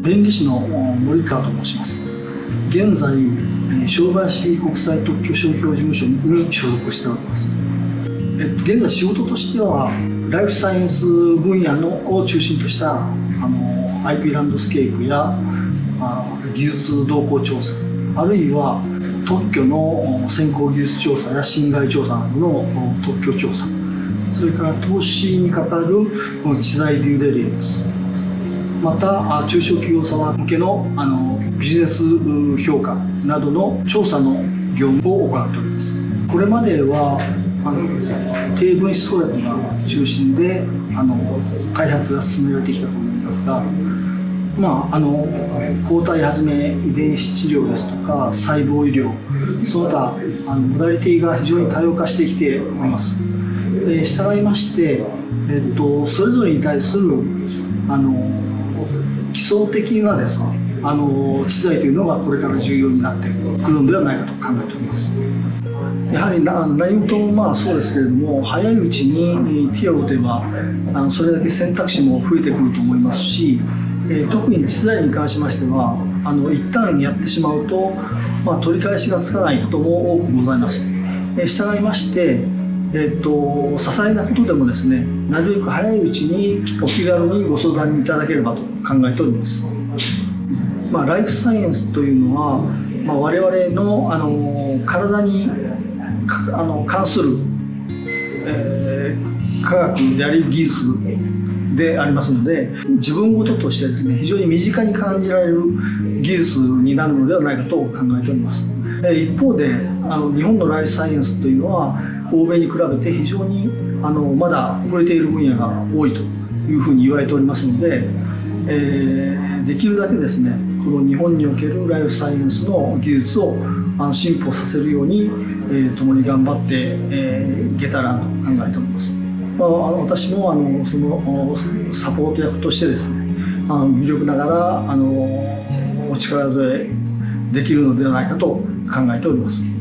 弁理士の森川と申します。現在商売市国際特許商標事務所に所属しております、えっと、現在仕事としてはライフサイエンス分野のを中心としたあの IP ランドスケープやあ技術動向調査あるいは特許の先行技術調査や侵害調査などの特許調査。それから投資にかかる知財デューデリエンスまた中小企業様向けのあのビジネス評価などの調査の業務を行っておりますこれまではあの低分子創薬が中心であの開発が進められてきたと思いますがまあ、あの抗体はじめ遺伝子治療ですとか細胞医療そうたあのモダリティが非常に多様化してきております。え従いまして、えっと、それぞれに対するあの基礎的なですねあの知財というのがこれから重要になってくるのではないかと考えております。やはり何事もまあそうですけれども早いうちに手を打てばあのそれだけ選択肢も増えてくると思いますし、えー、特に知財に関しましてはあの一旦やってしまうと、まあ、取り返しがつかないことも多くございます。えー、従いましてえっと、些細なことでもですねなるべく早いうちにお気軽にご相談いただければと考えております、まあ、ライフサイエンスというのは、まあ、我々のあの体にあの関する、えー、科学であり技術でありますので自分事としてですね非常に身近に感じられる技術になるのではないかと考えております。一方であの日本のライフサイエンスというのは欧米に比べて非常にあのまだ遅れている分野が多いというふうに言われておりますので、えー、できるだけですねこの日本におけるライフサイエンスの技術をあの進歩させるように、えー、共に頑張って、えー、いけたらと考えております。まあ、あの私もあのそのサポート役としてですねあの魅力ながらあのお力添えできるのではないかと考えております。